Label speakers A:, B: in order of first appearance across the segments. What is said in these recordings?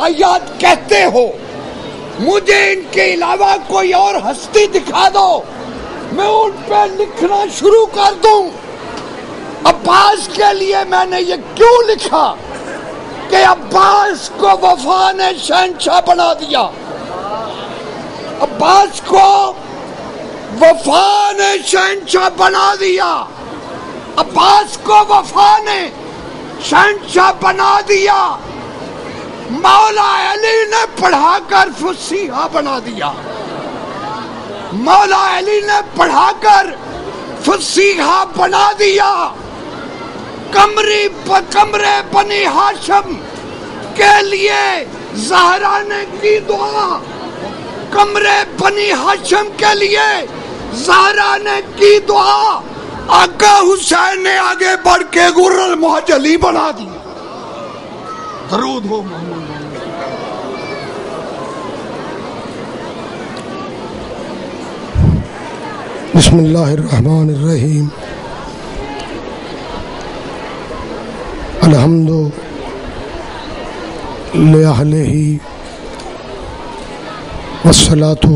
A: आयात कहते हो। मुझे इनके अलावा कोई और हस्ती दिखा दो। मैं उन पे लिखना शुरू कर दूँ। अब्बास के लिए मैंने ये क्यों लिखा? कि अब्बास को वफा ने शहनशाह बना दिया। अब्बास को वफा ने शहनशाह बना दिया। अब्बास को वफा ने शहनशाह बना दिया। मौला अली ने पढ़ाकर फसीहा बना दिया। मौला अली ने पढ़ाकर फसीहा बना दिया। कमरी कमरे बनी हाशम के लिए जहरा ने की दुआ। कमरे बनी हाशम के लिए जहरा ने की दुआ। आका हुसैन ने आगे बढ़ के गुर्रल मोहजली बना दी दरूद हो मोहम्मद।
B: बसमीम अलहमदो ही वसलात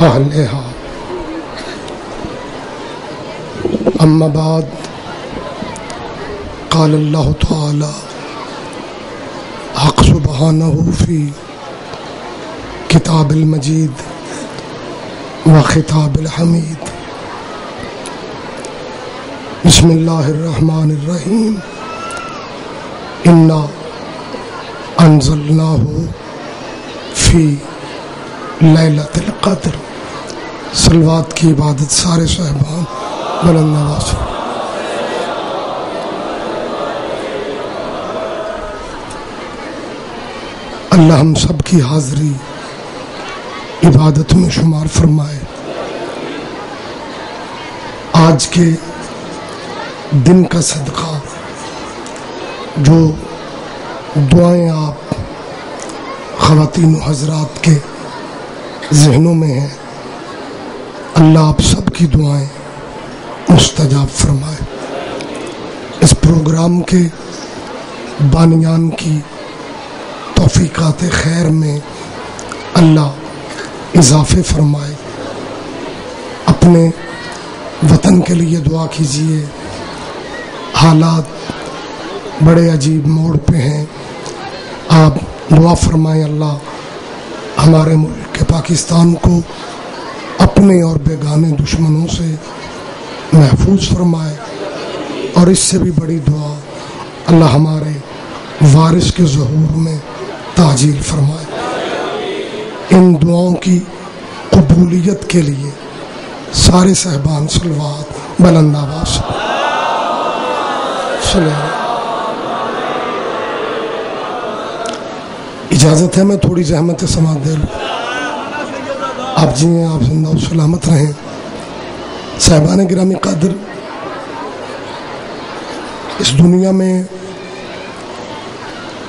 B: अहलहा। अम्मा बाद काल अल्लाह ताला, हक सुबहानहू फ़ी किताब मजीद। व खिताब हमीद बसमीम इन्ना अनजलनाहु फ़ी लैलतुल क़द्र सलवात की इबादत सारे साहबान बुलंद नवाज़ अल्लाह हम सब की हाज़री इबादत में शुमार फरमाए। आज के दिन का सदका, जो दुआएँ आप खातिन हजरात के जहनों में हैं, अल्लाह आप सबकी दुआएँ मुस्तजाब फरमाए। इस प्रोग्राम के बानियान की तोफ़ीक़ात खैर में अल्लाह इजाफे फरमाए। अपने वतन के लिए दुआ कीजिए। हालात बड़े अजीब मोड़ पे हैं। आप दुआ फरमाएँ अल्लाह, हमारे मुल्क के पाकिस्तान को अपने और बेगाने दुश्मनों से महफूज फरमाए। और इससे भी बड़ी दुआ, अल्लाह हमारे वारिस के जहूर में ताजील फरमाए। इन दुआओं की कबूलियत के लिए सारे साहबान सलवात बुलंदाबाद इजाज़त है, मैं थोड़ी जहमत समात दे लूँ। आप जी आप ज़िंदा सलामत रहें। साहबान ग्रामी कदर, इस दुनिया में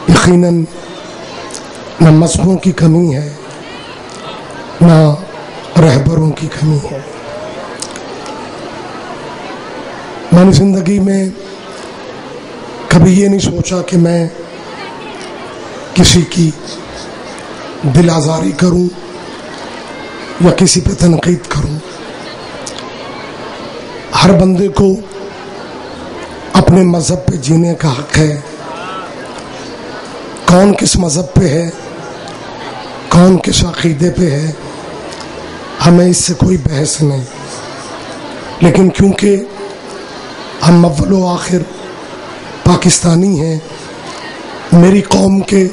B: यकीनन न मसलों की कमी है। ना रहबरों की कमी है। मैंने ज़िंदगी में कभी ये नहीं सोचा कि मैं किसी की दिल आज़ारी करूँ या किसी पे तनकीद करूँ। हर बंदे को अपने मज़हब पे जीने का हक है। कौन किस मज़हब पे है? कौन किस अकीदे पे है? हमें इससे कोई बहस नहीं। लेकिन क्योंकि हम अव्वल आखिर पाकिस्तानी हैं, मेरी कौम के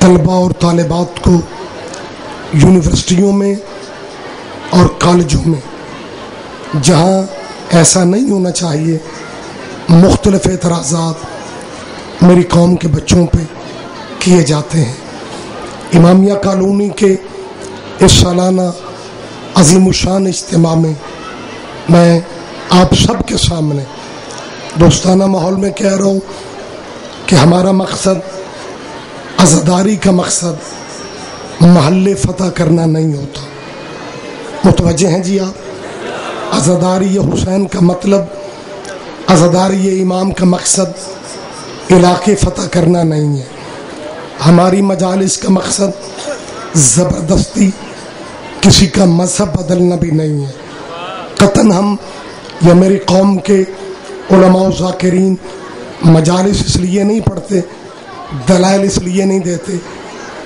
B: तलबा और तालिबात को यूनिवर्सिटियों में और कॉलेजों में, जहाँ ऐसा नहीं होना चाहिए, मुख्तलिफ़ एतराज़ात मेरी कौम के बच्चों पे किए जाते हैं। इमामिया कॉलोनी के इस सालाना अजीम शान इज्तम में मैं आप सब के सामने दोस्ताना माहौल में कह रहा हूँ कि हमारा मकसद, अजादारी का मकसद महल फतह करना नहीं होता। मुतवजह हैं जी आप? अजादारी हुसैन का मतलब अजादारी इमाम का मकसद इलाके फतह करना नहीं है। हमारी मजालस का मकसद ज़बरदस्ती किसी का मज़हब बदलना भी नहीं है। कतन हम या मेरी कौम के जाकिरीन मजालिस इसलिए नहीं पढ़ते दलाल इसलिए नहीं देते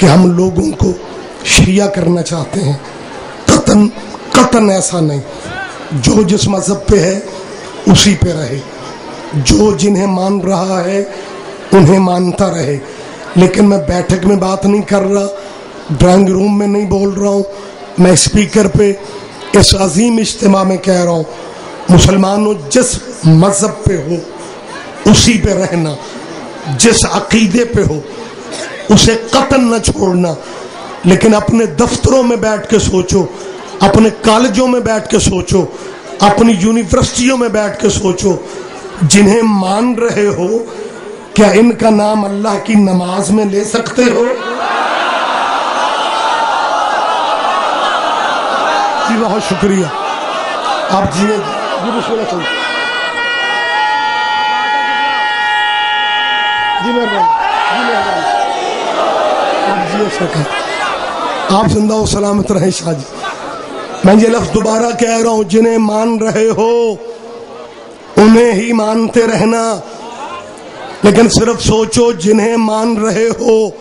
B: कि हम लोगों को शिया करना चाहते हैं। कतन कतन ऐसा नहीं। जो जिस मज़हब पे है, उसी पे रहे। जो जिन्हें मान रहा है, उन्हें मानता रहे। लेकिन मैं बैठक में बात नहीं कर रहा, ड्राइंग रूम में नहीं बोल रहा हूँ। मैं स्पीकर पे इस अजीम इज्तम में कह रहा हूँ, मुसलमानों जिस मज़हब पे हो, उसी पे रहना। जिस अकीदे पे हो, उसे कतन न छोड़ना। लेकिन अपने दफ्तरों में बैठ के सोचो, अपने कॉलेजों में बैठ के सोचो, अपनी यूनिवर्सिटियों में बैठ के सोचो, जिन्हें मान रहे हो, क्या इनका नाम अल्लाह की नमाज़ में ले सकते हो? बहुत शुक्रिया। आप जिए। जी बिस्मिल्लाह मेहरबानी। जी, मेहरबानी। आप जिए सके आप ज़िंदा सलामत रहे शाह मैं ये लफ्ज दोबारा कह रहा हूँ, जिन्हें मान रहे हो, उन्हें ही मानते रहना। लेकिन सिर्फ़ सोचो, जिन्हें मान रहे हो,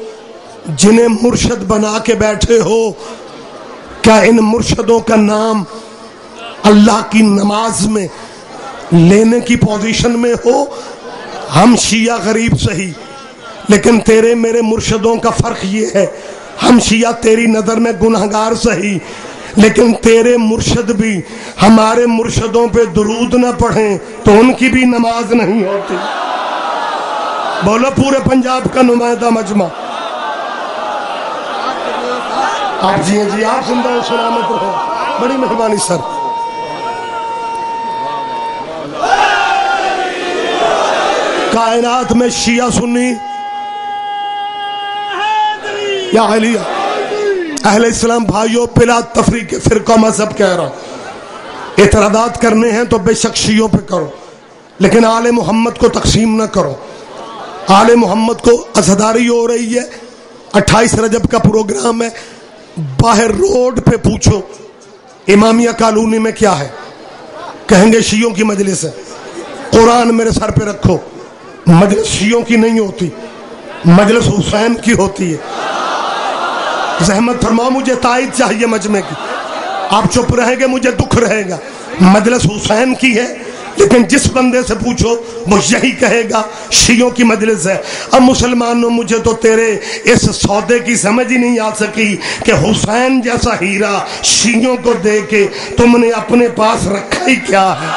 B: जिन्हें मुर्शद बना के बैठे हो क्या इन मुर्शदों का नाम अल्लाह की नमाज़ में लेने की पोजीशन में हो? हम शिया गरीब सही, लेकिन तेरे मेरे मुर्शदों का फ़र्क ये है, हम शिया तेरी नज़र में गुनाहगार सही, लेकिन तेरे मुर्शद भी हमारे मुर्शदों पे दरूद न पढ़े तो उनकी भी नमाज़ नहीं होती। बोलो पूरे पंजाब का नुमाइंदा मजमा। आप जी जी, आप ज़िंदा सलामत रहो। बड़ी मेहरबानी, सर। कायनात में शिया सुन्नी। या अलिया। अहल इस्लाम भाइयों, पिला तफरी के फिर मज़हब कह रहा हूँ। इतरादात करने हैं तो बेशक शीयों पे करो। लेकिन आले मोहम्मद को तकसीम ना करो। आले मोहम्मद को अजदारी हो रही है। अट्ठाईस रजब का प्रोग्राम है। बाहर रोड पे पूछो, इमामिया कॉलोनी में क्या है? कहेंगे शियों की मजलिस है। कुरान मेरे सर पे रखो। मजलिस शियों की नहीं होती, मजलिस हुसैन की होती है। जहमत फरमाओ मुझे ताइद चाहिए मजमे की। आप चुप रहेंगे, मुझे दुख रहेगा। मजलस हुसैन की है लेकिन जिस बंदे से पूछो, वो यही कहेगा, शियों की मजलिस है। अब मुसलमानों, मुझे तो तेरे इस सौदे की समझ ही नहीं आ सकी कि हुसैन जैसा हीरा शियों को दे के तुमने अपने पास रखा ही क्या है।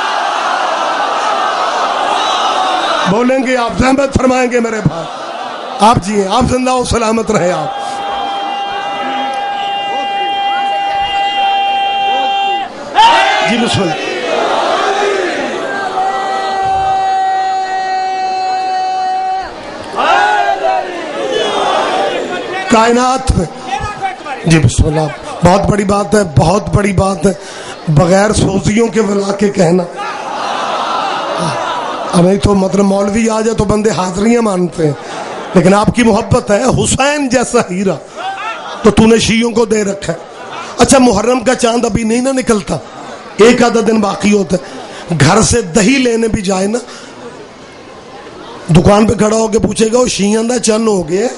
B: बोलेंगे, आप जहमत फरमाएँगे मेरे भाई। आप जी आप ज़िंदा हो, सलामत रहे आप। जी बिस्मिल्लाह कायनात। में जी, बिस्मिल्लाह। बहुत बड़ी बात है, बहुत बड़ी बात है। बगैर सोजियों के बुला के कहना। हमें तो मतलब मौलवी आ जाए तो बंदे हाजरियाँ मानते हैं। लेकिन आपकी मोहब्बत है हुसैन जैसा हीरा। तो तूने शीयों को दे रखा है। अच्छा मुहर्रम का चाँद अभी नहीं ना निकलता। एक आधा दिन बाकी होता है। घर से दही लेने भी जाए ना। दुकान पे खड़ा होके पूछेगा वो शिया चन्न हो गया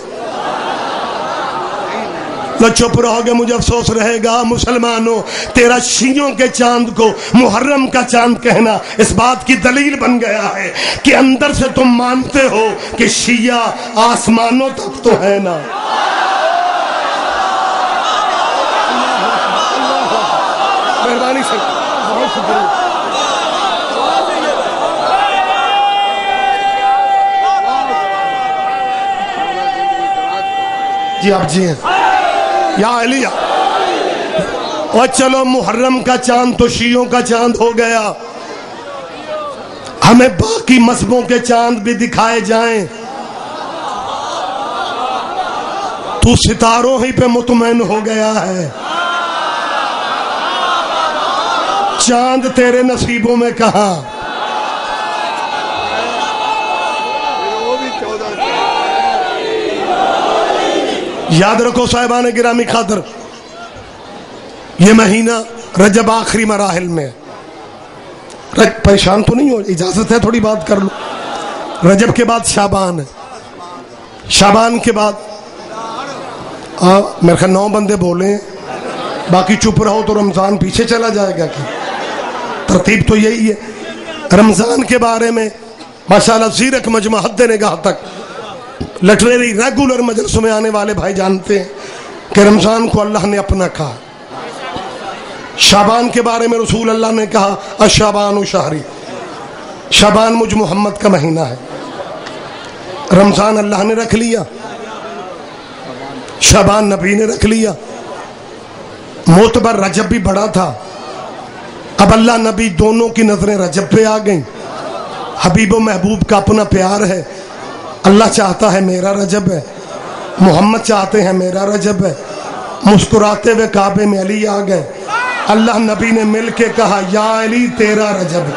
B: तो चुप रहोगे, मुझे अफसोस रहेगा। मुसलमानों, तेरा शियों के चाँद को मुहर्रम का चाँद कहना इस बात की दलील बन गया है कि अंदर से तुम मानते हो कि शिया आसमानों तक तो है ना। मेहरबानी सर। जी, आप जी हैं या अलिया। और चलो, मुहर्रम का चाँद तो शीयों का चाँद हो गया। हमें बाकी मजहबों के चाँद भी दिखाए जाएँ। तू सितारों ही पे मुतमैन हो गया है। चाँद तेरे नसीबों में कहा? याद रखो साहिबान गिरामी खातर। ये महीना रजब आखिरी मराहल में परेशान तो नहीं हो? इजाज़त है थोड़ी बात कर लो। रजब के बाद शाबान है। शाबान के बाद आ, मेरे ख्याल नौ बंदे बोले बाकी चुप रहो तो रमज़ान पीछे चला जाएगा कि? तरतीब तो यही है। रमज़ान के बारे में माशाल्लाह जीरक मजमा हद निगाह तक। लटरेरी रेगुलर मजलसों में आने वाले भाई जानते हैं कि रमज़ान को अल्लाह ने अपना कहा। शाबान के बारे में रसूल अल्लाह ने कहा, अशाबान शाहरी। शाबान मुझ मोहम्मद का महीना है। रमज़ान अल्लाह ने रख लिया। शाबान नबी ने रख लिया। मोतबर रजब भी बड़ा था। अब अल्लाह नबी दोनों की नज़रें रजब पे आ गई। हबीब महबूब का अपना प्यार है। अल्लाह चाहता है मेरा रजब है। मोहम्मद चाहते हैं मेरा रजब है। मुस्कुराते हुए काबे में अली आ गए। अल्लाह नबी ने मिल के कहा, या अली, तेरा रजब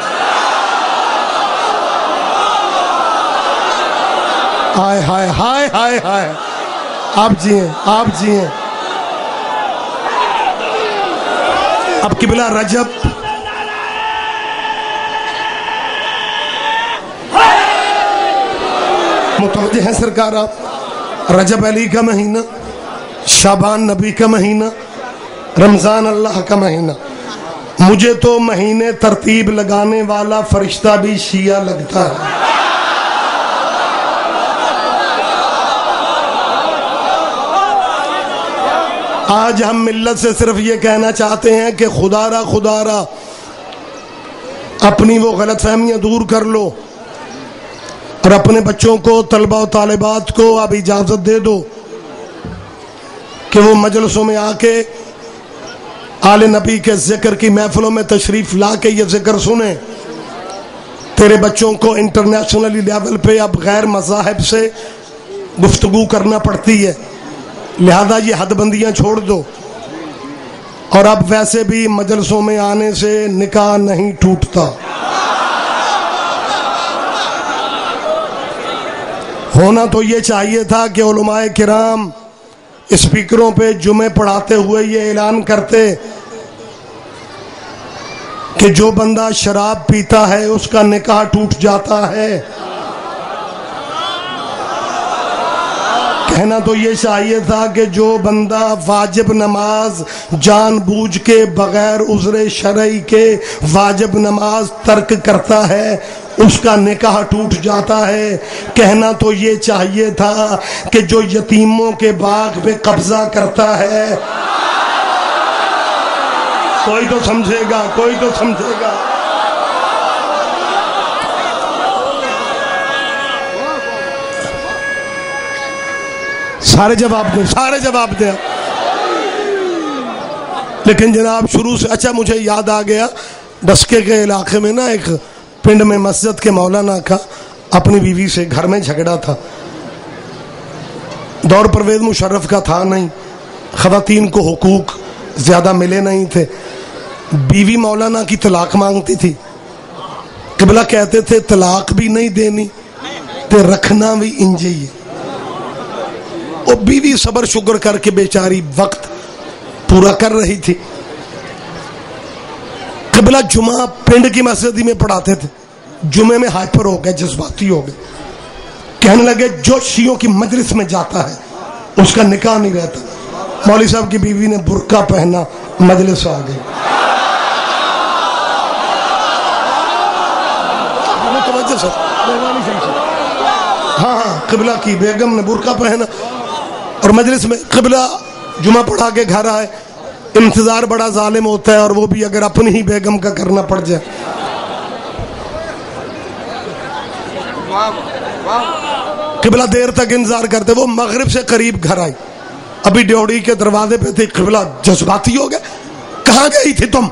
B: हाय हाय हाय हाय हाय। आप जिए आप जिए। अब किबला रजब मुतवज है सरकार आप। रजब अली का महीना, शाबान नबी का महीना, रमज़ान अल्लाह का महीना। मुझे तो महीने तरतीब लगाने वाला फरिश्ता भी शिया लगता है। आज हम मिल्लत से सिर्फ़ ये कहना चाहते हैं कि खुदारा खुदारा, अपनी वो गलत फहमियाँ दूर कर लो। और अपने बच्चों को, तलबा तालिबात को अब इजाज़त दे दो कि वो मजलसों में आके आल नबी के ज़िक्र की महफिलों में तशरीफ़ ला के ये ज़िक्र सुने। तेरे बच्चों को इंटरनेशनली लेवल पे अब गैर मजाहब से गुफ्तगु करना पड़ती है। लिहाजा ये हदबंदियाँ छोड़ दो। और अब वैसे भी मजलसों में आने से निकाह नहीं टूटता। होना तो ये चाहिए था कि उलमाए किराम स्पीकरों पे जुमे पढ़ाते हुए ये ऐलान करते कि जो बंदा शराब पीता है, उसका निकाह टूट जाता है। कहना तो ये चाहिए था कि जो बंदा वाजिब नमाज़ जानबूझ के बगैर उजरे शरई के वाजिब नमाज़ तर्क करता है, उसका निकाह टूट जाता है। कहना तो ये चाहिए था कि जो यतीमों के बाग पे कब्जा करता है। कोई तो समझेगा, कोई तो समझेगा। सारे जवाब दे, सारे जवाब दे। लेकिन जनाब, शुरू से अच्छा मुझे याद आ गया डस्के के इलाके में ना एक पिंड में मस्जिद के मौलाना का अपनी बीवी से घर में झगड़ा था। दौर परवेज मुशर्रफ का था नहीं। खातन को हकूक ज़्यादा मिले नहीं थे। बीवी मौलाना की तलाक मांगती थी। कबला कहते थे, तलाक भी नहीं देनी, ते रखना भी इंजे ही। वो बीवी सबर शुक्र करके बेचारी वक्त पूरा कर रही थी। कबला जुमा पिंड की मस्जिद में पढ़ाते थे। जुमे में हाइपर हो गए, जज्बाती हो गए। कहने लगे, जो शियों की मजलिस में जाता है, उसका निकाह नहीं रहता। मौली साहब की बीवी ने बुरका पहना, मजलिस आ गई। हाँ हाँ किबला की बेगम ने बुरका पहना और मजलिस में किबला जुमा पढ़ा के घर आए। इंतज़ार बड़ा जालिम होता है और वो भी अगर अपनी ही बेगम का करना पड़ जाए। किबला देर तक इंतज़ार करते, वो मगरिब से करीब घर आई अभी ड्योड़ी के दरवाजे पे थे, किबला जज्बाती हो गए। कहा गई थी तुम?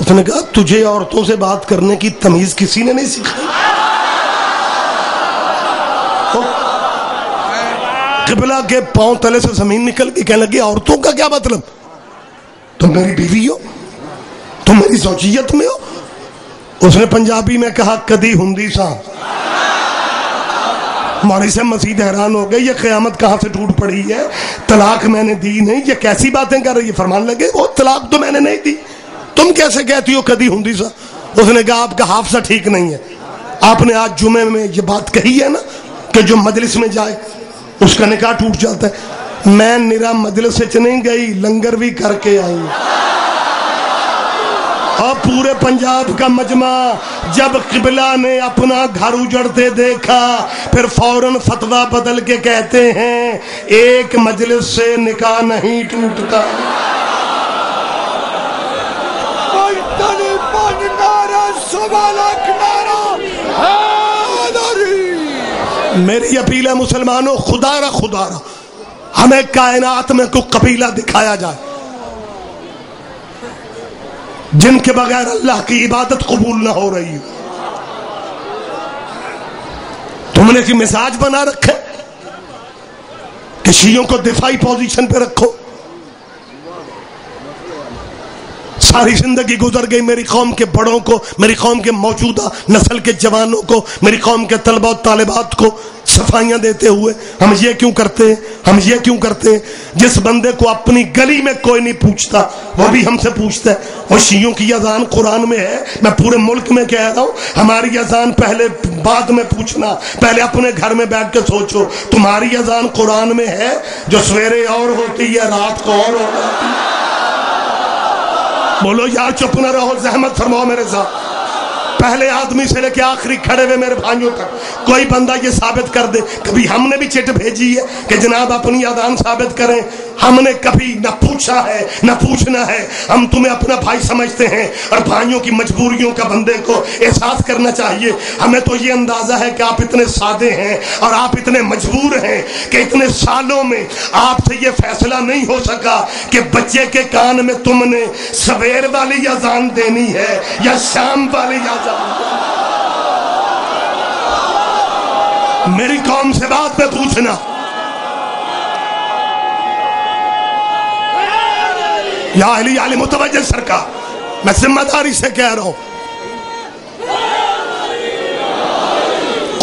B: उसने कहा, तुझे औरतों से बात करने की तमीज किसी ने नहीं सिखाई। किबला के पाँव तले से ज़मीन निकल गई कहने लगी, औरतों का क्या मतलब? तुम मेरी बीवी हो? तुम मेरी सोचियत में हो? उसने पंजाबी में कहा, कदी हुंदी सा। मौली से मसीद हैरान हो गए ये क़यामत कहाँ से टूट पड़ी है? तलाक मैंने दी नहीं, ये कैसी बातें कर रही है? फरमान लगे, वो तलाक तो मैंने नहीं दी। तुम कैसे कहती हो, कदी होंगी सा? उसने कहा, आपका हाफसा ठीक नहीं है। आपने आज जुमे में ये बात कही है ना, कि जो मजलिस में जाए उसका निकाह टूट जाता है। मैं निरा मजलिस नहीं गई, लंगर भी करके आई। और पूरे पंजाब का मजमा, जब किबला ने अपना घर उजड़ते देखा, फिर फ़ौरन फतवा बदल के कहते हैं, एक मजलिस से निकाह नहीं टूटता। मेरी अपील है मुसलमानों, खुदा रहा खुदा रहा हमें कायनात में कोई कबीला दिखाया जाए। जिनके बगैर अल्लाह की इबादत कबूल ना हो रही तुमने की मिजाज बना रखे? कि शीयों को दिफाई पोजीशन पे रखो। सारी ज़िंदगी गुजर गई मेरी कौम के बड़ों को, मेरी कौम के मौजूदा नस्ल के जवानों को, मेरी कौम के तलबा और तालिबात को सफाइयाँ देते हुए। हम ये क्यों करते हैं? हम ये क्यों करते हैं? जिस बंदे को अपनी गली में कोई नहीं पूछता, वो भी हमसे पूछता है, और शीयों की अजान कुरान में है? मैं पूरे मुल्क में कह रहा हूँ, हमारी अजान पहले बाद में पूछना, पहले अपने घर में बैठ के सोचो, तुम्हारी अजान कुरान में है? जो सवेरे और होती है, रात को और हो जाती है। बोलो यार चुप ना रहो, जहमत फरमाओ मेरे साथ। पहले आदमी से लेके आखिरी खड़े हुए मेरे भाइयों तक, कोई बंदा ये साबित कर दे, कभी हमने भी चिट भेजी है कि जनाब अपनी अदान साबित करें। हमने कभी न पूछा है, न पूछना है। हम तुम्हें अपना भाई समझते हैं और भाइयों की मजबूरियों का बंदे को एहसास करना चाहिए। हमें तो ये अंदाज़ा है कि आप इतने सादे हैं और आप इतने मजबूर हैं कि इतने सालों में आपसे ये फैसला नहीं हो सका कि बच्चे के कान में तुमने सवेर वाली अजान देनी है या शाम वाली अजान मेरी कौम से बात में पूछना। या अली मुतवजह सरकार। मैं ज़िम्मेदारी से कह रहा हूँ।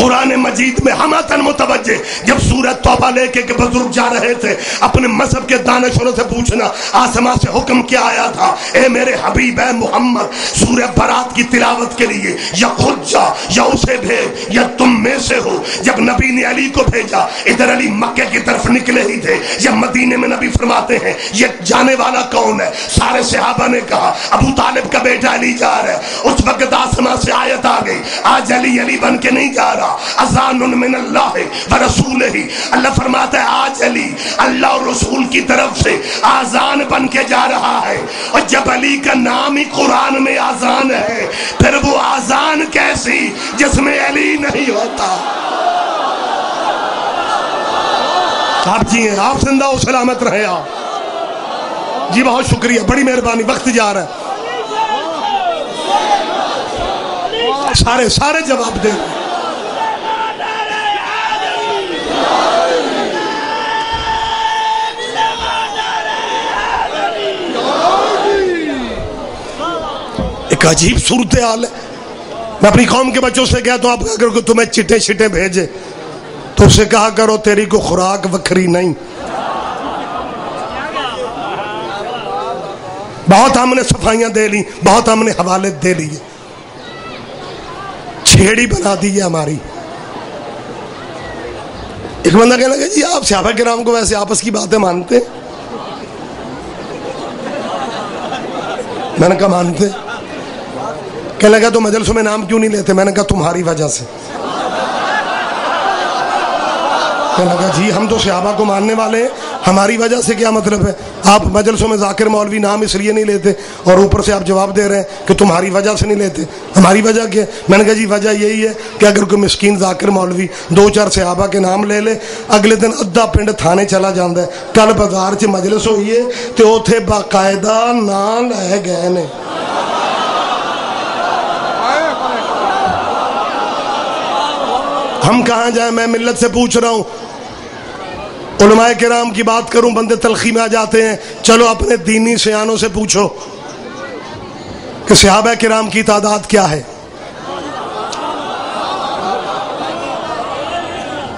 B: कुरान मजीद में हमतन मुतवजे जब सूरत तोबा लेके बुज़ुर्ग जा रहे थे, अपने मज़हब के दानशों से पूछना, आसमां से हुक्म क्या आया था? ए मेरे हबीब है मोहम्मद सूर्य बरात की तिलावत के लिए, या खुद जा, या उसे भेज, या तुम में से हो। जब नबी ने अली को भेजा, इधर अली मक्के की तरफ़ निकले ही थे। या मदीने में नबी फरमाते हैं, ये जाने वाला कौन है? सारे सहाबा ने कहा, अबू तालिब का बेटा अली जा रहा है। उस वक्त आसमां से आयत आ गई। आज अली अली बन के नहीं जा रहा। अजान व रसूल ही अल्लाह फरमाता है, आज अली अल्लाह और रसूल की तरफ़ से आजान बन के जा रहा है। और जब अली का नाम ही कुरान में आजान है, फिर वो आजान कैसी, जिसमें अली नहीं होता? आप जी हैं, आप ज़िंदा सलामत रहे आप। जी बहुत शुक्रिया, बड़ी मेहरबानी, वक्त जा रहा है। सारे सारे जवाब दे एक अजीब सूरत हाल है। मैं अपनी कौम के बच्चों से कहता हूँ, आप अगर तुम्हें चिट्टे छिटे भेजे तो उसे कहा करो, तेरी को खुराक वखरी नहीं। बहुत हमने सफाइयाँ दे ली, बहुत हमने हवाले दे लिए। छेड़ी बना दी है हमारी। एक बंदा कहने लगा, जी, आप सहाबा के नाम को वैसे आपस की बातें मानते मैंने कहा, मानते कहने लगा तो मजलसों में नाम क्यों नहीं लेते? मैंने कहा, तुम्हारी वजह से। कहने लगा, जी, हम तो सहाबा को मानने वाले हैं हमारी वजह से क्या मतलब है? आप मजलसों में जाकिर मौलवी नाम इसलिए नहीं लेते और ऊपर से आप जवाब दे रहे हैं कि तुम्हारी वजह से नहीं लेते। हमारी वजह क्या है? मैंने कहा जी, वजह यही है कि अगर कोई मिसकीन जाकिर मौलवी दो चार सहाबा के नाम ले ले, अगले दिन अद्धा पिंड थाने चला जाता है। कल बाज़ार च मजलिस हुई है तो उथे बाकायदा ना लै गए ने। हम कहा जाए? मैं मिल्लत से पूछ रहा हूँ। उलमाए राम की बात करूँ, बंदे तलखी में आ जाते हैं। चलो अपने दीनी सियानों से पूछो कि सहाबा के राम की तादाद क्या है?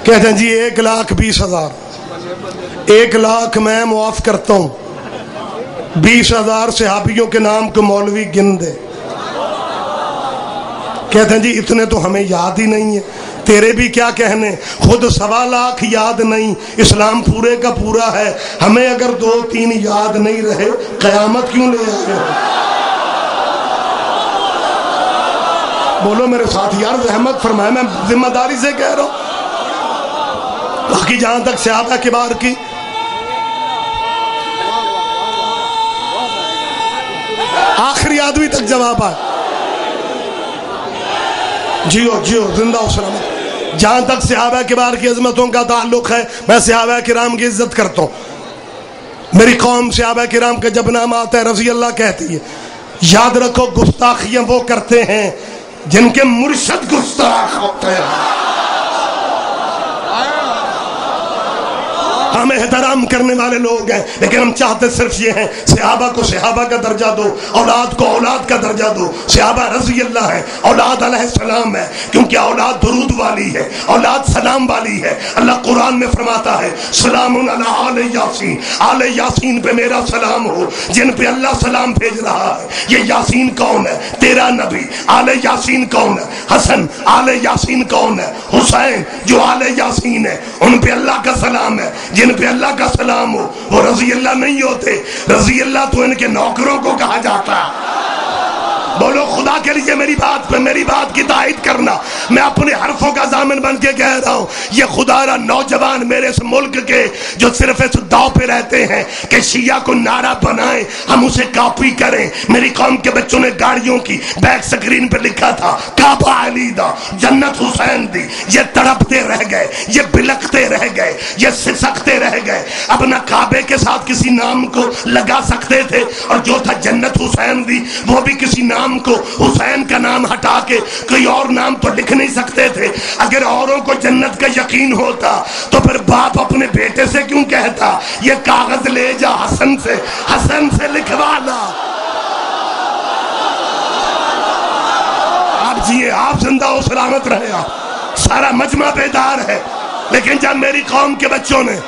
B: कहते हैं, जी, एक लाख बीस हज़ार। एक लाख मैं मुआफ करता हूँ। बीस हज़ार सिहाबियों के नाम को मौलवी गिन दे। कहते हैं, जी, इतने तो हमें याद ही नहीं है। तेरे भी क्या कहने? खुद सवा लाख याद नहीं। इस्लाम पूरे का पूरा है। हमें अगर दो तीन याद नहीं रहे, कयामत क्यों ले आए बोलो मेरे साथ, यार रहमत फरमाए, मैं ज़िम्मेदारी से कह रहा हूँ। बाकी जहाँ तक स्यादा किबार की। आखिरी आदमी तक जवाब आए। जियो जियो, ज़िंदा सलामत। जहाँ तक सिहाबा किबार की अजमतों का ताल्लुक है, मैं सिहाबा किराम की इज़्ज़त करता हूँ। मेरी कौम सिहाबा किराम का जब नाम आता है रज़ी अल्लाह कहती है, याद रखो, गुस्ताखियाँ वो करते हैं जिनके मुर्शद गुस्ताख होते हैं। हम एहतराम करने वाले लोग हैं। लेकिन हम चाहते सिर्फ़ ये हैं, सिहाबा को सिहाबा का दर्जा दो, औलाद को औलाद का दर्जा दो। सिहाबा रज़ी अल्लाह है, औलाद सलाम है, क्योंकि औलाद दरूद वाली है, औलाद सलाम वाली है। अल्लाह कुरान में फरमाता है सलाम आल यासीन। आल यासीन पे मेरा सलाम हो, जिन पे अल्लाह सलाम भेज रहा है। ये यासीन कौन है? तेरा नबी। आल यासीन कौन है? हसन, आल यासीन कौन है? हुसैन, जो आल यासीन है, उन पे अल्लाह का सलाम है। जिन पे अल्लाह का सलाम हो। वो रज़ी अल्लाह नहीं होते। रज़ी अल्लाह तो इनके नौकरों को कहा जाता बोलो, खुदा के लिए मेरी बात पे, मेरी बात की तायद करना। मैं अपने हरफों का जामिन बन के कह रहा हूँ, ये खुदारा नौजवान मेरे इस मुल्क के, जो सिर्फ़ इस दाव पे रहते हैं, कि शिया को नारा बनाए, हम उसे कॉपी करें। मेरी कौम के बच्चों ने गाड़ियों की बैक स्क्रीन पे लिखा था, काबा अली जन्नत हुसैन दी। ये तड़पते रह गए, ये बिलखते रह गए, ये सिसकते रह गए। अब न काबे के साथ किसी नाम को लगा सकते थे, और जो था जन्नत हुसैन दी, वो भी किसी नाम नाम को हुसैन का नाम हटा के कोई और नाम तो लिख नहीं सकते थे। अगर औरों को जन्नत का यकीन होता तो फिर बाप अपने बेटे से क्यों कहता, ये कागज़ ले जा हसन से हसन से लिखवा ला। आप जिए, आप ज़िंदा हो, सलामत रहे आप। सारा मजमा बेदार है। लेकिन जब मेरी कौम के बच्चों ने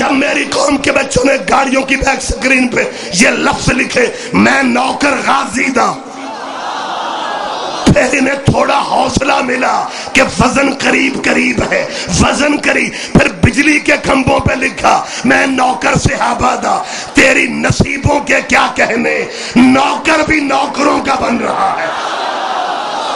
B: जब मेरी कौम के बच्चों ने गाड़ियों की बैक स्क्रीन पे ये लफ्ज लिखे, मैं नौकर गाजी था। फिर इन्हें थोड़ा हौसला मिला कि वज़न करीब करीब है, वज़न करीब। फिर बिजली के खंभों पे लिखा, मैं नौकर से आबादा तेरी नसीबों के क्या कहने? नौकर भी नौकरों का बन रहा है।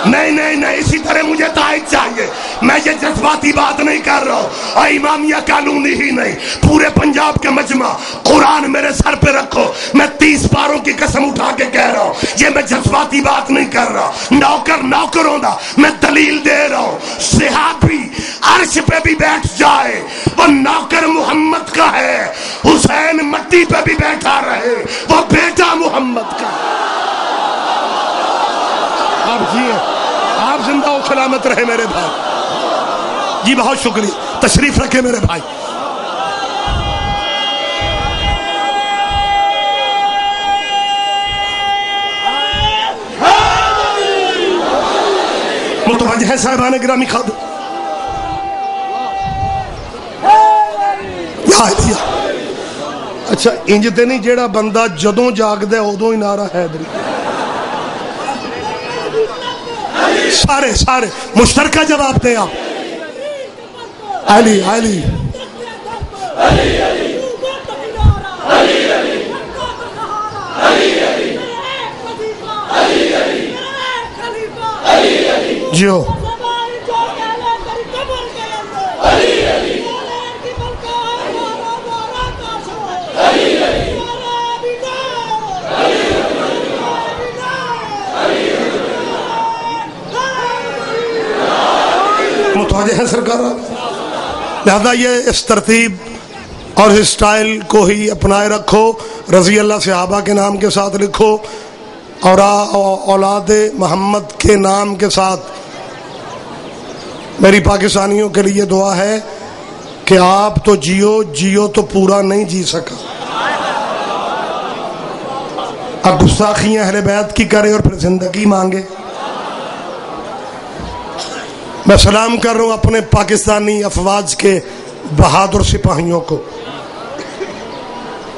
B: नहीं नहीं नहीं, इसी तरह मुझे ताइज चाहिए। मैं ये जज्बाती बात नहीं कर रहा हूँ। और इमामिया कानूनी ही नहीं। पूरे पंजाब के मजमा, कुरान मेरे सर पे रखो। मैं तीस पारों की कसम उठा के कह रहा हूँ। ये मैं जज्बाती बात नहीं कर रहा नौकर नौकरों का मैं दलील दे रहा हूँ। सिहाबी अर्श पे भी बैठ जाए वो नौकर मोहम्मद का है। हुसैन मट्टी पे भी बैठा रहे। वो बेटा मोहम्मद का आप ज़िंदा और सलामत रहे मेरे भाई। जी, बहुत शुक्रिया। तशरीफ़ रखे मेरे भाई। है साहबान गिरामी खाद। अच्छा इंज ते नहीं, जेड़ा बंदा जदों जागदा उदों ही नारा हैदरी सारे सारे। मुश्तर का जवाब दे आप। अली अली। जियो। मुतवज हैं सरकार। लिहाजा ये इस तरतीब और इस स्टाइल को ही अपनाए रखो, रज़ी अल्लाह सहाबा के नाम के साथ लिखो और औलाद मोहम्मद के नाम के साथ। मेरी पाकिस्तानियों के लिए दुआ है कि आप तो जियो जियो तो पूरा नहीं जी सका। अब गुस्साखी अहले बैत की करे और फिर ज़िंदगी मांगे। मैं सलाम कर रहा हूँ अपने पाकिस्तानी अफवाज के बहादुर सिपाहियों को।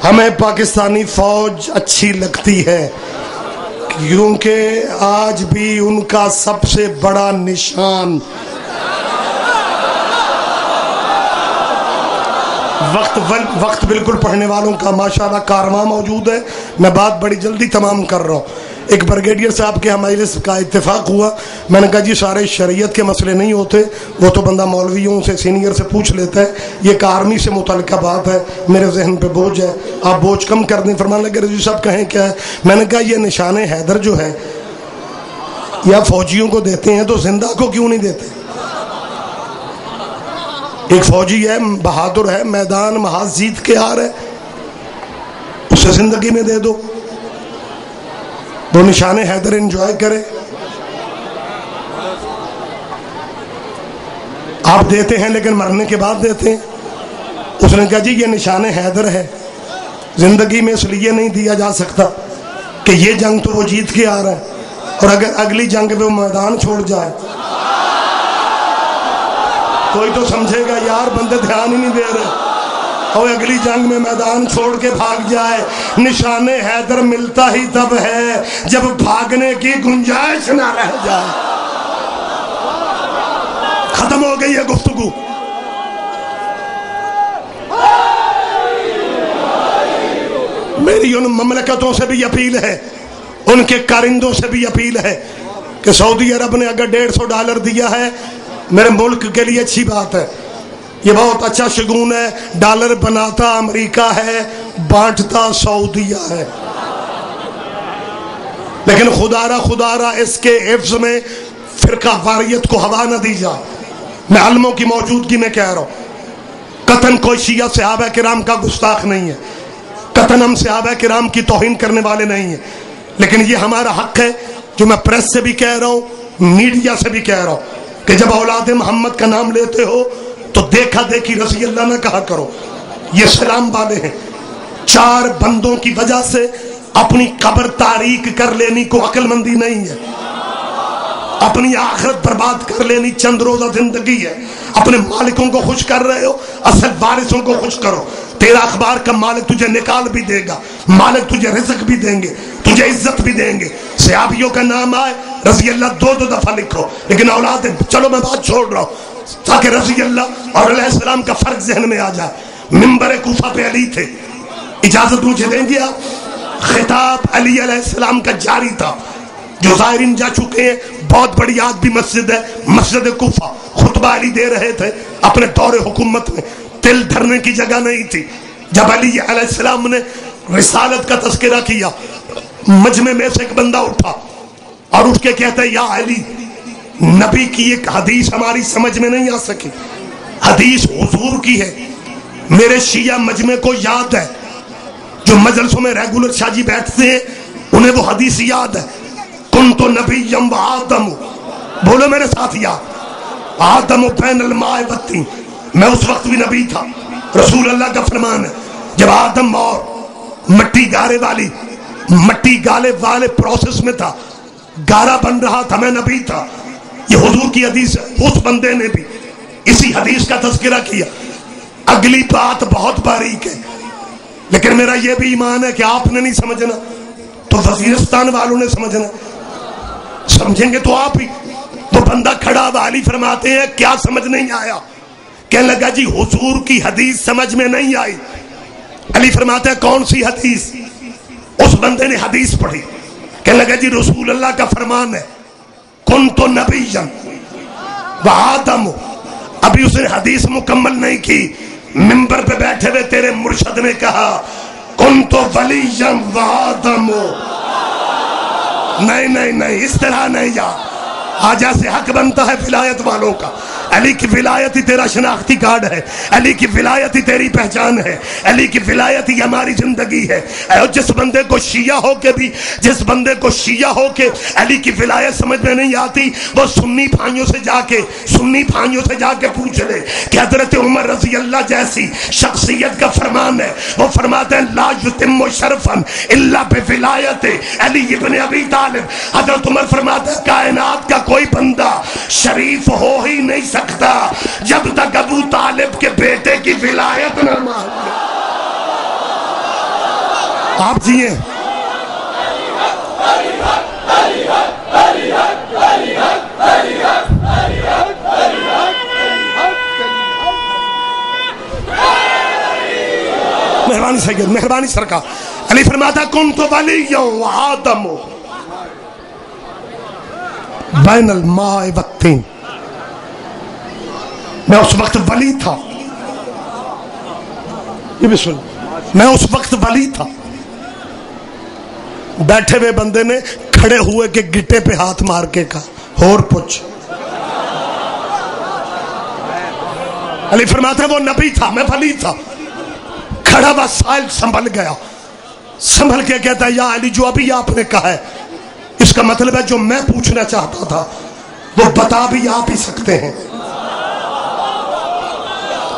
B: हमें पाकिस्तानी फौज अच्छी लगती है, क्योंकि आज भी उनका सबसे बड़ा निशान वक्त वक्त बिल्कुल पढ़ने वालों का, माशाल्लाह, कारवा मौजूद है। मैं बात बड़ी जल्दी तमाम कर रहा हूँ। एक ब्रिगेडियर साहब के मजलिस का इत्तेफाक हुआ। मैंने कहा, जी, सारे शरीयत के मसले नहीं होते। वो तो बंदा मौलवियों से सीनियर से पूछ लेता है। ये एक आर्मी से मुतल बात है। मेरे जहन पे बोझ है। आप बोझ कम कर दें। फरमान लगे, रज़ी साहब, कहें क्या है? मैंने कहा, ये निशान हैदर जो है, या फौजियों को देते हैं तो ज़िंदा को क्यों नहीं देते? एक फौजी है, बहादुर है, मैदान महाज जीत के आ है। उसे ज़िंदगी में दे दो। वो निशाने हैदर इंजॉय करे। आप देते हैं, लेकिन मरने के बाद देते हैं। उसने कहा, जी, ये निशाने हैदर है। ज़िंदगी में इसलिए नहीं दिया जा सकता कि ये जंग तो वो जीत के आ रहा है। और अगर अगली जंग में वो मैदान छोड़ जाए, कोई तो समझेगा, यार, बंदे ध्यान ही नहीं दे रहे। और अगली जंग में मैदान छोड़ के भाग जाए। निशाने हैदर मिलता ही तब है, जब भागने की गुंजाइश ना रह जाए। खत्म हो गई है गुफ्तगु। मेरी उन ममलकतों से भी अपील है, उनके कारिंदों से भी अपील है कि सऊदी अरब ने अगर डेढ़ सौ डॉलर दिया है, मेरे मुल्क के लिए अच्छी बात है। ये बहुत अच्छा शगुन है। डॉलर बनाता अमेरिका है, बांटता सऊदिया है। लेकिन खुदारा खुदारा इसके हिफ्ज में फिरका वारियत को हवा न दी जाए। मैं अलमों की मौजूदगी में कह रहा हूँ, कतन कोई शिया से किराम का गुस्ताख नहीं है। कतन हम से किराम की तोहिन करने वाले नहीं है। लेकिन ये हमारा हक है, जो मैं प्रेस से भी कह रहा हूँ, मीडिया से भी कह रहा हूँ, कि जब औलाद मोहम्मद का नाम लेते हो तो देखा देखी रसी अल्लाह ना कहा करो, ये सलाम वाले हैं। चार बंदों की वजह से अपनी कब्र तारीख कर लेनी को अकलमंदी नहीं है। अपनी आखिरत बर्बाद कर लेनी चंद रोजा ज़िंदगी है। अपने मालिकों को खुश कर रहे हो, असल वारिसों को खुश करो। तेरा अखबार का मालिक तुझे निकाल भी देगा, मालिक तुझे रिजक भी देंगे, तुझे इज़्ज़त भी देंगे। सियाबियों का नाम आए, रज़ी अल्लाह दो दो दफ़ा लिखो लेकिन औलाद, चलो मैं बात छोड़ रहा हूँ। ताकि रज़ी अल्लाह और सलाम का फ़र्क जहन में आ जाए। मिम्बर कोफा पे अली थे। इजाज़त मुझे देंगे आप? खिताब अली सलाम का जारी था। जो जायरीन जा चुके हैं, बहुत बड़ी आज भी मस्जिद है, मस्जिद कोफा। खुतबा अली दे रहे थे अपने दौरे हुकूमत में। तिल धरने की जगह नहीं थी। जब अली सलाम ने रिसालत का तस्करा किया, मजमे में से एक बंदा उठा और उठ के कहते या अली नबी की एक हदीस हमारी समझ में नहीं आ सकी। हदीस हुजूर की है। मेरे शिया मजमे को याद है। जो मजलसों में रेगुलर शाजी बैठते हैं, उन्हें वो हदीस याद है। कुन तो नबी यम आदम। बोलो मेरे साथ याद आदम माए मैं उस वक्त भी नबी था। रसूल अल्लाह का फरमान है। जब आदम और मट्टी गारे वाली, मट्टी गाले वाले प्रोसेस में था, गारा बन रहा था, मैं नबी था। ये हुजूर की हदीस है उस बंदे ने भी इसी हदीस का तस्करा किया। अगली बात बहुत बारीक है, लेकिन मेरा यह भी ईमान है कि आपने नहीं समझना तो वजीरस्तान वालों ने समझना। समझेंगे तो आप ही। तो बंदा खड़ा वाली फरमाते हैं, क्या समझ नहीं आया? कहने लगा जी, हुजूर की हदीस समझ में नहीं आई। अली फरमाते हैं, कौन सी हदीस? उस बंदे ने हदीस पढ़ी। कहने लगा जी रसूल अल्लाह का फरमान है। कुन तो नबी आदम। अभी उसने हदीस मुकम्मल नहीं की। मिंबर पे बैठे हुए तेरे मुर्शद ने कहा कुन तो वली आदम। नहीं नहीं नहीं, इस तरह नहीं जा आजा से हक बनता है विलायत वालों का। अली की विलायत ही तेरा शनाख्ती कार्ड है। अली की विलायत ही तेरी पहचान है। अली की विलायत ही हमारी ज़िंदगी है। और जिस बंदे को शिया हो के भी, जिस बंदे को शिया हो के अली की विलायत समझ में नहीं आती, वो सुन्नी भाइयों से जाके, सुन्नी भाइयों से जाके पूछ ले कि हज़रत उमर रज़ी अल्लाह जैसी शख्सियत का फरमान है। वो फरमाते हैं लाजुतिम शरफन इल्ला पे विलायत। अली इब्ने अबी तालिब, हज़रत उमर फरमाते कायनात का कोई बंदा शरीफ हो ही नहीं सकता। जब तक अबू तालिब के बेटे की विलायत न मान आप जिए। मेहरबानी सैयद, मेहरबानी सरकार। अली फरमाता कौन तो वाली आदम। बैन माए वक्ती मैं उस वक्त वली था। ये भी सुन। मैं उस वक्त वली था। बैठे हुए बंदे ने खड़े हुए के गिट्टे पे हाथ मार के कहा और पूछ। अली फरमाता वो नबी था, मैं वली था। खड़ा हुआ साल संभल गया। संभल के कहता है, या अली, जो अभी आपने कहा है, इसका मतलब है जो मैं पूछना चाहता था, वो बता भी आप ही सकते हैं।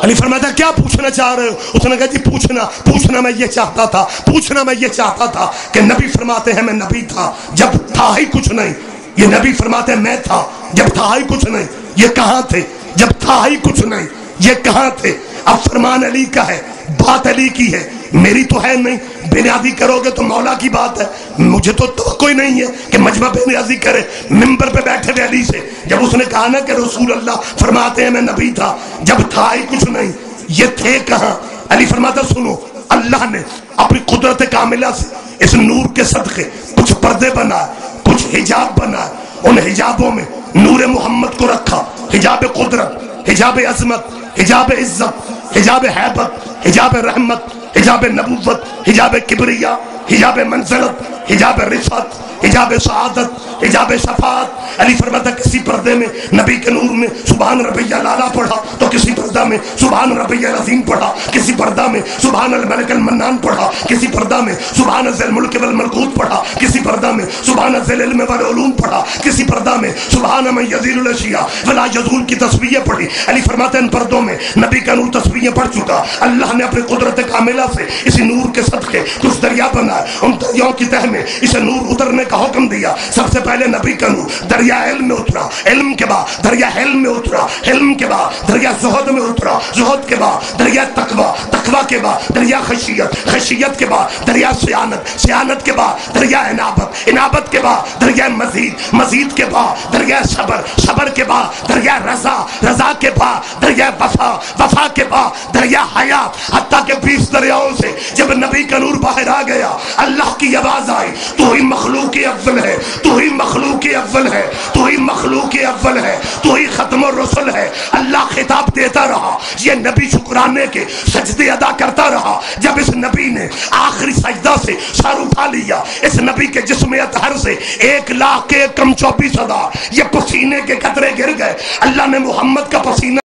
B: अली फरमाता, क्या पूछना चाह रहे हो? उसने कहा, जी, पूछना पूछना मैं ये चाहता था, पूछना मैं ये चाहता था कि नबी फरमाते हैं, मैं नबी था, जब था ही कुछ नहीं। ये नबी फरमाते हैं, मैं था, जब था ही कुछ नहीं। ये कहाँ थे? जब था ही कुछ नहीं। ये कहाँ थे? अब फरमान अली का है, बात अली की है। मेरी तो है नहीं। बेनियाजी करोगे तो मौला की बात है। मुझे तो, तो कोई नहीं है कि मजमा बेनियाजी करे। मिंबर पे बैठे अली से। जब उसने कहा ना कि रसूल अल्लाह फरमाते हैं मैं नबी था। जब था ही कुछ नहीं। ये थे कहा? अली फरमाता सुनो अल्लाह ने अपनी कुदरत कामिला से इस नूर के सदके कुछ पर्दे बनाए कुछ हिजाब बनाए। उन हिजाबों में नूर मोहम्मद को रखा। हिजाब कुदरत हिजाब अजमत हिजाब इज़्ज़त हिजाब हैबत हिजाब रहमत। हिजाब नबूवत हिजाब किबरिया। हिजाब मंजरत, हिजाब रिफत, हिजाब शहादत, हिजाब शफात। अली फरमाता, किसी पर्दे में नबी के नूर में सुबहान रबैया लाला पढ़ा तो किसी पर्दा में सुबहान रबैया अजीम पढ़ा। किसी पर्दा में सुबहान अल मन्नान पढ़ा। किसी पर्दा में सुबहान अजल मुल्क वल मलकूत पढ़ा। किसी पर्दा में सुबहान अजल इल्म वल उलूम पढ़ा। किसी पर्दा में सुबहान मैं यजील अशिया वला यजूल की तस्वीरें पढ़ी। अली फरमाते, इन पर्दों में नबी का नूर तस्वीरें पढ़ चुका। अल्लाह ने अपनी कुदरत कामिला से इसी नूर के सदके कुछ दरिया बनाए उन दरियाओं की तह में इसे नूर उतरने का हुक्म दिया सबसे पहले नबी का नूर दरिया इल्म में उतरा इल्म के बाद दरिया हिल्म में उतरा हिल्म के बाद दरिया जोहद में उतरा जोहद के बाद दरिया तकवा तकवा के बाद दरिया खशियत खशियत के बाद दरिया सियानत सियानत के बाद दरिया इनाबत इनाबत के बाद दरिया मजीद मजीद के बाद दरिया सबर सबर के बाद दरिया रजा रजा के बाद दरिया वफा वफा के बाद दरिया हयात हत्ता के बीस दरियाओं से जब नबी का नूर बाहर आ गया अल्लाह की आवाज़ आई तो ही मखलूक अव्वल है तो ही मखलूक अव्वल है तो ही मखलूक अव्वल है तो ही खत्म रसुल है। अल्लाह खिताब देता रहा, ये नबी शुक्राने के सजदे अदा करता रहा, जब इस नबी ने आखिरी सजदा से सर उठा लिया, इस नबी के जिसम अतहर से एक लाख के कम चौबीस हज़ार, ये पसीने के कतरे गिर गए। अल्लाह ने मोहम्मद का पसीना